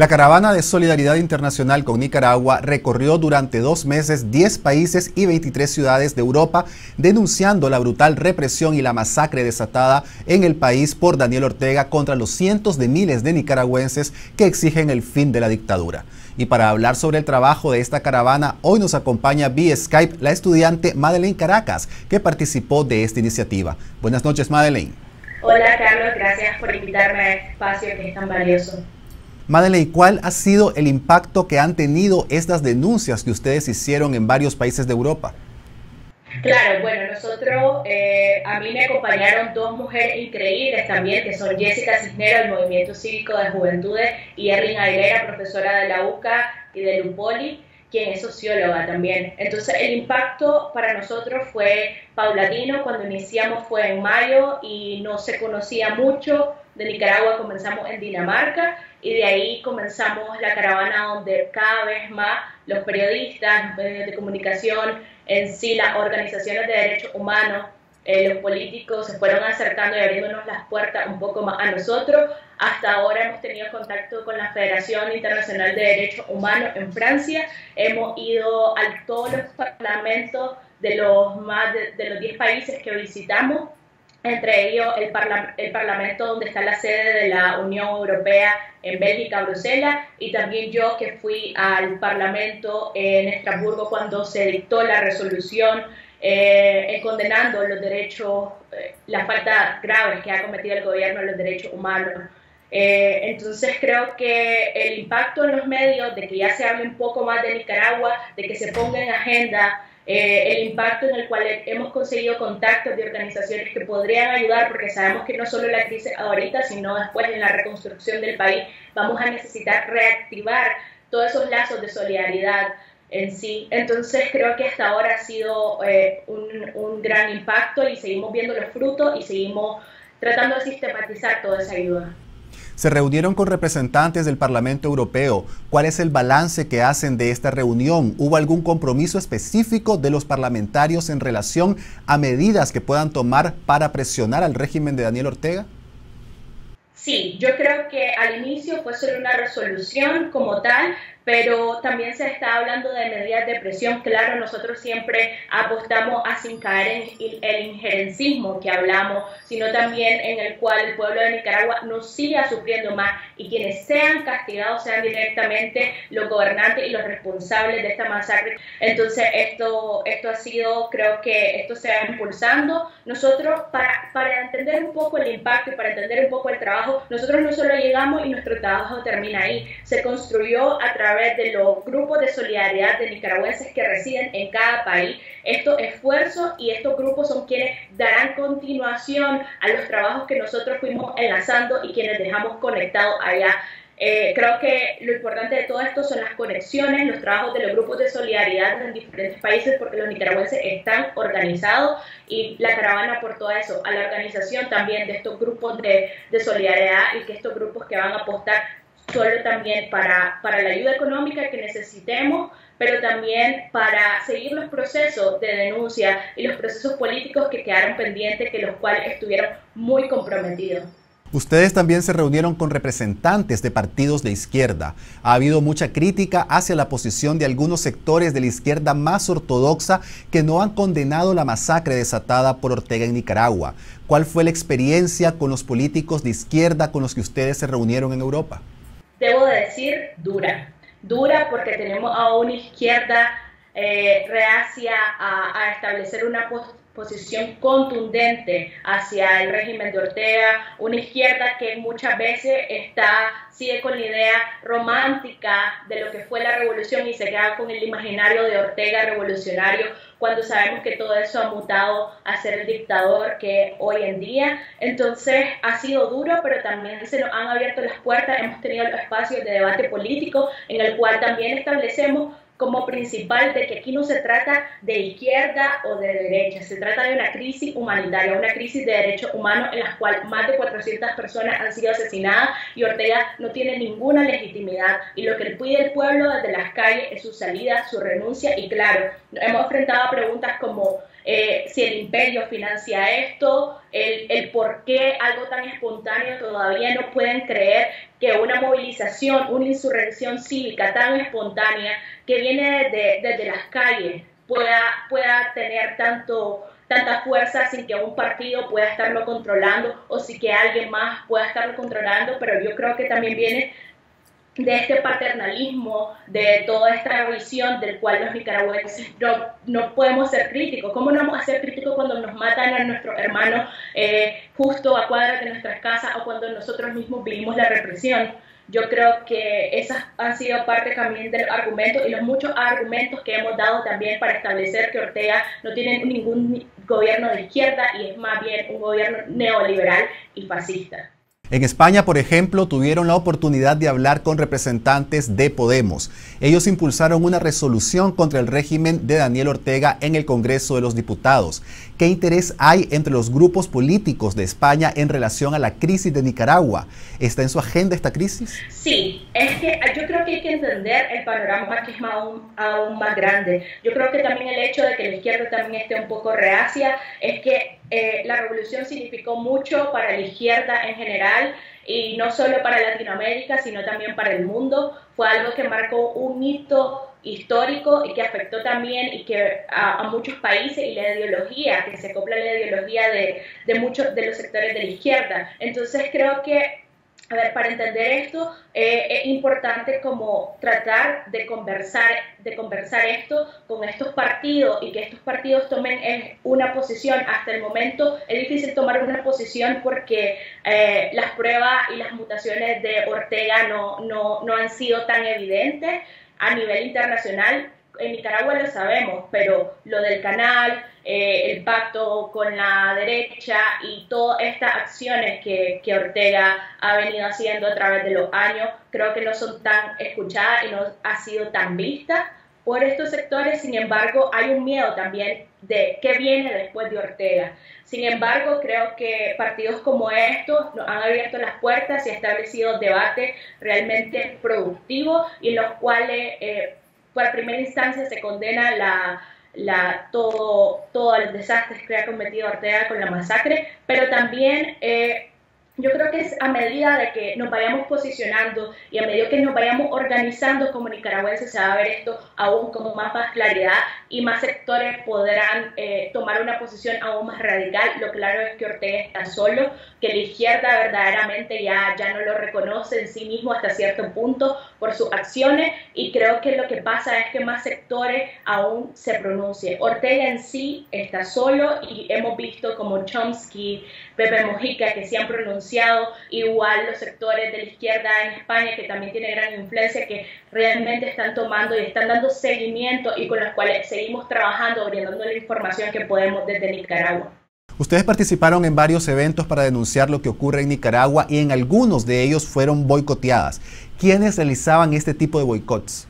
La caravana de solidaridad internacional con Nicaragua recorrió durante dos meses 10 países y 23 ciudades de Europa, denunciando la brutal represión y la masacre desatada en el país por Daniel Ortega contra los cientos de miles de nicaragüenses que exigen el fin de la dictadura. Y para hablar sobre el trabajo de esta caravana, hoy nos acompaña vía Skype la estudiante Madeleine Caracas, que participó de esta iniciativa. Buenas noches, Madeleine. Hola, Carlos. Gracias por invitarme a este espacio que es tan valioso. Madeleine, ¿cuál ha sido el impacto que han tenido estas denuncias que ustedes hicieron en varios países de Europa? Claro, bueno, nosotros, eh, a mí me acompañaron dos mujeres increíbles también, que son Jessica Cisneros del Movimiento Cívico de Juventudes y Erling Aguilera, profesora de la UCA y de Lupoli, quien es socióloga también. Entonces, el impacto para nosotros fue paulatino, cuando iniciamos fue en mayo y no se conocía mucho, de Nicaragua comenzamos en Dinamarca y de ahí comenzamos la caravana donde cada vez más los periodistas, los medios de comunicación, en sí las organizaciones de derechos humanos, eh, los políticos se fueron acercando y abriéndonos las puertas un poco más a nosotros. Hasta ahora hemos tenido contacto con la Federación Internacional de Derechos Humanos en Francia. Hemos ido a todos los parlamentos de los más de los 10 países que visitamos entre ellos el, el, Parlamento donde está la sede de la Unión Europea en Bélgica, Bruselas, y también yo que fui al Parlamento en Estrasburgo cuando se dictó la resolución eh, condenando los derechos, eh, la falta grave que ha cometido el gobierno en los derechos humanos. Eh, entonces creo que el impacto en los medios de que ya se hable un poco más de Nicaragua, de que se ponga en agenda eh, el impacto en el cual hemos conseguido contactos de organizaciones que podrían ayudar, porque sabemos que no solo la crisis ahorita, sino después en la reconstrucción del país, vamos a necesitar reactivar todos esos lazos de solidaridad en sí. Entonces creo que hasta ahora ha sido eh, un, un gran impacto y seguimos viendo los frutos y seguimos tratando de sistematizar toda esa ayuda. Se reunieron con representantes del Parlamento Europeo. ¿Cuál es el balance que hacen de esta reunión? ¿Hubo algún compromiso específico de los parlamentarios en relación a medidas que puedan tomar para presionar al régimen de Daniel Ortega? Sí, yo creo que al inicio fue solo una resolución como tal, pero también se está hablando de medidas de presión. Claro, nosotros siempre apostamos a sin caer en el injerencismo que hablamos, sino también en el cual el pueblo de Nicaragua no siga sufriendo más y quienes sean castigados sean directamente los gobernantes y los responsables de esta masacre. Entonces, esto, esto ha sido, creo que esto se va impulsando. Nosotros, para, para entender un poco el impacto y para entender un poco el trabajo, nosotros no solo llegamos y nuestro trabajo termina ahí, se construyó a través través de los grupos de solidaridad de nicaragüenses que residen en cada país. Estos esfuerzos y estos grupos son quienes darán continuación a los trabajos que nosotros fuimos enlazando y quienes dejamos conectados allá. Eh, creo que lo importante de todo esto son las conexiones, los trabajos de los grupos de solidaridad en diferentes países, porque los nicaragüenses están organizados y la caravana por todo eso, a la organización también de estos grupos de, de solidaridad y que estos grupos que van a apostar solo también para, para la ayuda económica que necesitemos, pero también para seguir los procesos de denuncia y los procesos políticos que quedaron pendientes, que los cuales estuvieron muy comprometidos. Ustedes también se reunieron con representantes de partidos de izquierda. Ha habido mucha crítica hacia la posición de algunos sectores de la izquierda más ortodoxa que no han condenado la masacre desatada por Ortega en Nicaragua. ¿Cuál fue la experiencia con los políticos de izquierda con los que ustedes se reunieron en Europa? Debo decir, dura. Dura porque tenemos a una izquierda eh, reacia a, establecer una posición contundente hacia el régimen de Ortega, una izquierda que muchas veces está, sigue con la idea romántica de lo que fue la revolución y se queda con el imaginario de Ortega revolucionario, cuando sabemos que todo eso ha mutado a ser el dictador que hoy en día. Entonces ha sido duro, pero también se nos han abierto las puertas, hemos tenido espacios de debate político en el cual también establecemos como principal de que aquí no se trata de izquierda o de derecha, se trata de una crisis humanitaria, una crisis de derechos humanos en la cual más de 400 personas han sido asesinadas y Ortega no tiene ninguna legitimidad. Y lo que pide el pueblo desde las calles es su salida, su renuncia. Y claro, hemos enfrentado preguntas como eh, si el imperio financia esto, el, el, por qué algo tan espontáneo todavía no pueden creer que una movilización, una insurrección cívica tan espontánea que viene desde, desde las calles pueda, pueda tener tanto tanta fuerza sin que un partido pueda estarlo controlando o sin que alguien más pueda estarlo controlando, pero yo creo que también viene de este paternalismo, de toda esta visión del cual los nicaragüenses no, podemos ser críticos. ¿Cómo no vamos a ser críticos cuando nos matan a nuestros hermanos eh, justo a cuadras de nuestras casas o cuando nosotros mismos vivimos la represión? Yo creo que esas han sido parte también del argumento y los muchos argumentos que hemos dado también para establecer que Ortega no tiene ningún gobierno de izquierda y es más bien un gobierno neoliberal y fascista. En España, por ejemplo, tuvieron la oportunidad de hablar con representantes de Podemos. Ellos impulsaron una resolución contra el régimen de Daniel Ortega en el Congreso de los Diputados. ¿Qué interés hay entre los grupos políticos de España en relación a la crisis de Nicaragua? ¿Está en su agenda esta crisis? Sí, es que yo creo que hay que entender el panorama que es aún, más grande. Yo creo que también el hecho de que la izquierda también esté un poco reacia es que eh, la revolución significó mucho para la izquierda en general y no solo para Latinoamérica, sino también para el mundo. Fue algo que marcó un hito histórico y que afectó también y que a, muchos países y la ideología, que se acopla la ideología de, de muchos de los sectores de la izquierda. Entonces creo que a ver, para entender esto eh, es importante como tratar de conversar, de conversar esto con estos partidos y que estos partidos tomen eh, una posición. Hasta el momento es difícil tomar una posición porque eh, las pruebas y las mutaciones de Ortega no, no, no han sido tan evidentes a nivel internacional en Nicaragua lo sabemos, pero lo del canal, eh, el pacto con la derecha y todas estas acciones que, que, Ortega ha venido haciendo a través de los años, creo que no son tan escuchadas y no ha sido tan vista por estos sectores. Sin embargo, hay un miedo también de qué viene después de Ortega. Sin embargo, creo que partidos como estos nos han abierto las puertas y establecido debates realmente productivos y los cuales eh, por primera instancia se condena la, la, todo, todos los desastres que ha cometido Ortega con la masacre, pero también eh, yo creo que es a medida de que nos vayamos posicionando y a medida que nos vayamos organizando como nicaragüenses se va a ver esto aún con más, más claridad y más sectores podrán eh, tomar una posición aún más radical. Lo claro es que Ortega está solo, que la izquierda verdaderamente ya, ya no lo reconoce en sí mismo hasta cierto punto por sus acciones y creo que lo que pasa es que más sectores aún se pronuncien. Ortega en sí está solo y hemos visto como Chomsky, Pepe Mojica que se han pronunciado, igual los sectores de la izquierda en España que también tiene gran influencia, que realmente están tomando y están dando seguimiento y con los cuales seguimos trabajando, brindando la información que podemos desde Nicaragua. Ustedes participaron en varios eventos para denunciar lo que ocurre en Nicaragua y en algunos de ellos fueron boicoteadas. ¿Quiénes realizaban este tipo de boicots?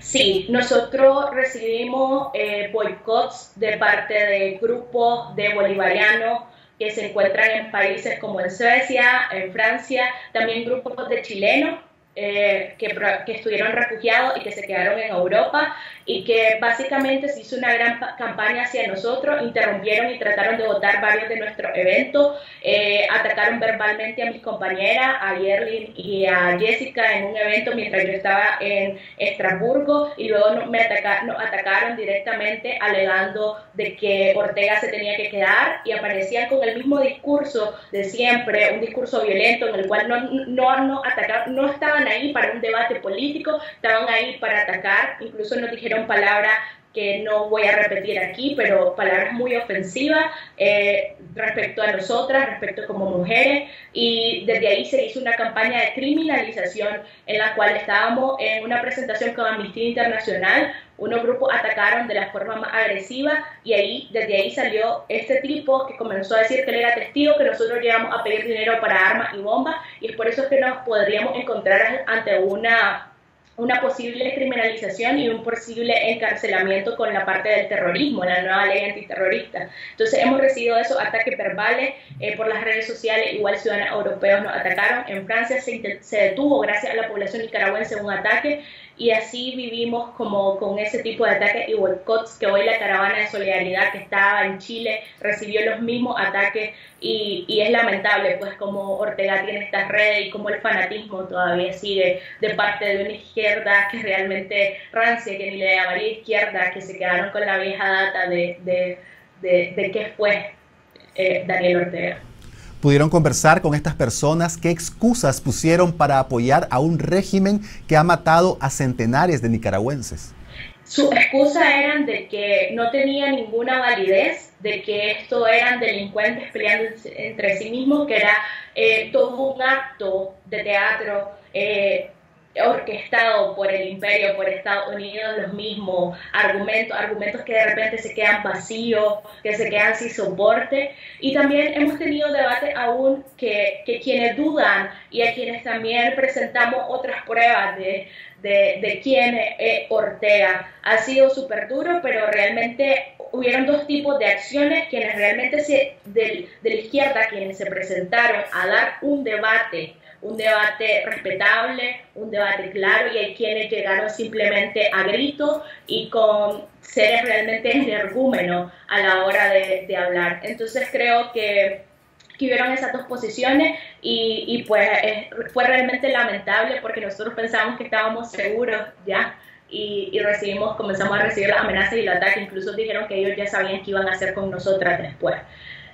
Sí, nosotros recibimos eh, boicots de parte de grupos de bolivarianos que se encuentran en países como en Suecia, en Francia, también grupos de chilenos eh, que, que, estuvieron refugiados y que se quedaron en Europa y que básicamente se hizo una gran campaña hacia nosotros, interrumpieron y trataron de votar varios de nuestros eventos, eh, atacaron verbalmente a mis compañeras, a Yerlin y a Jessica en un evento mientras yo estaba en Estrasburgo y luego nos, me nos atacaron directamente alegando de que Ortega se tenía que quedar y aparecían con el mismo discurso de siempre, un discurso violento en el cual no, no, no, atacaron, no estaban ahí para un debate político, estaban ahí para atacar, incluso nos dijeron palabras que no voy a repetir aquí, pero palabras muy ofensivas eh, respecto a nosotras, respecto como mujeres, y desde ahí se hizo una campaña de criminalización en la cual estábamos en una presentación con Amnistía Internacional, unos grupos atacaron de la forma más agresiva y ahí desde ahí salió este tipo que comenzó a decir que él era testigo, que nosotros llegamos a pedir dinero para armas y bombas y es por eso que nos podríamos encontrar ante una una posible criminalización y un posible encarcelamiento con la parte del terrorismo, la nueva ley antiterrorista. Entonces hemos recibido esos ataques verbales eh, por las redes sociales, igual ciudadanos europeos nos atacaron. En Francia se, se detuvo gracias a la población nicaragüense un ataque y así vivimos como con ese tipo de ataques y boicots que hoy la caravana de solidaridad que estaba en Chile recibió los mismos ataques y, es lamentable pues como Ortega tiene estas redes y como el fanatismo todavía sigue de parte de una izquierda que realmente rancia, que ni le llamaría izquierda, que se quedaron con la vieja data de, de, de, de qué fue eh, Daniel Ortega pudieron conversar con estas personas qué excusas pusieron para apoyar a un régimen que ha matado a centenares de nicaragüenses. Sus excusas eran de que no tenía ninguna validez, de que esto eran delincuentes peleando entre sí mismos, que era eh, todo un acto de teatro. Eh, orquestado por el imperio, por Estados Unidos, los mismos argumentos, argumentos que de repente se quedan vacíos, que se quedan sin soporte. Y también hemos tenido debate aún que, que quienes dudan y a quienes también presentamos otras pruebas de, de, de quién es Ortega. Ha sido súper duro, pero realmente hubieron dos tipos de acciones, quienes realmente se, de, de la izquierda, quienes se presentaron a dar un debate un debate respetable, un debate claro y hay quienes llegaron simplemente a grito y con seres realmente energúmenos a la hora de, hablar. Entonces creo que, que hubieron esas dos posiciones y, y pues fue realmente lamentable porque nosotros pensábamos que estábamos seguros ya. Y, y, recibimos, comenzamos a recibir las amenazas y los ataques, incluso dijeron que ellos ya sabían qué iban a hacer con nosotras después.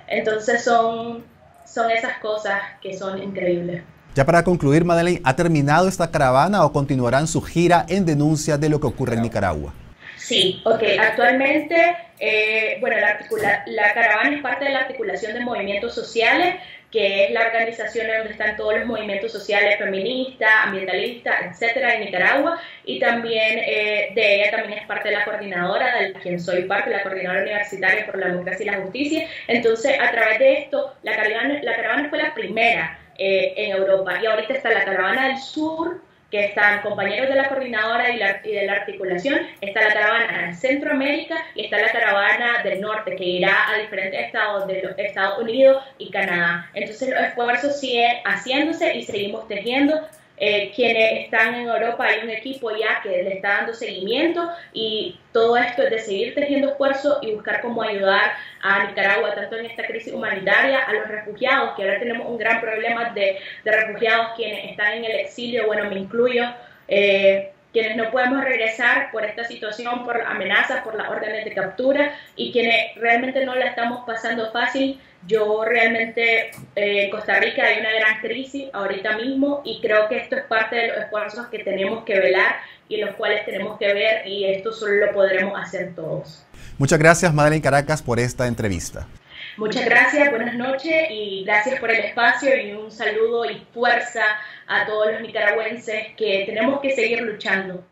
Entonces son, son esas cosas que son increíbles. Ya para concluir, Madeleine, ¿ha terminado esta caravana o continuarán su gira en denuncia de lo que ocurre en Nicaragua? Sí, ok. Actualmente, eh, bueno, la, la, caravana es parte de la articulación de movimientos sociales, que es la organización donde están todos los movimientos sociales feministas, ambientalistas, etcétera, en Nicaragua. Y también eh, de ella también es parte de la coordinadora, de quien soy parte, la coordinadora universitaria por la democracia y la justicia. Entonces, a través de esto, la caravana, la caravana fue la primera eh, en Europa. Y ahorita está la caravana del sur, que están compañeros de la coordinadora y, la, de la articulación, está la caravana en Centroamérica y está la caravana del norte, que irá a diferentes estados de los Estados Unidos y Canadá. Entonces los esfuerzos siguen haciéndose y seguimos tejiendo eh, quienes están en Europa hay un equipo ya que le está dando seguimiento y todo esto es de seguir tejiendo esfuerzos y buscar cómo ayudar a Nicaragua, tanto en esta crisis humanitaria, a los refugiados, que ahora tenemos un gran problema de, de refugiados quienes están en el exilio, bueno, me incluyo. Eh, quienes no podemos regresar por esta situación, por amenazas, por las órdenes de captura y quienes realmente no la estamos pasando fácil. Yo realmente eh, en Costa Rica hay una gran crisis ahorita mismo y creo que esto es parte de los esfuerzos que tenemos que velar y los cuales tenemos que ver y esto solo lo podremos hacer todos. Muchas gracias Madeleine Caracas por esta entrevista. Muchas gracias, buenas noches y gracias por el espacio y un saludo y fuerza a todos los nicaragüenses que tenemos que seguir luchando.